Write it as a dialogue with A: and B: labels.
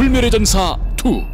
A: 불멸의 전사 2